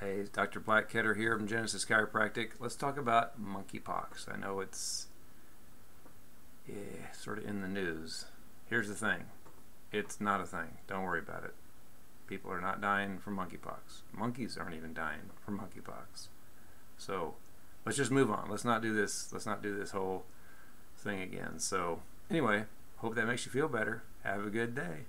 Hey, Dr. Blackketter here from Genesis Chiropractic. Let's talk about monkeypox. I know it's yeah, sort of in the news. Here's the thing it's not a thing. Don't worry about it. People are not dying from monkeypox. Monkeys aren't even dying from monkeypox. So let's just move on. Let's not do this. Let's not do this whole thing again. So, anyway, hope that makes you feel better. Have a good day.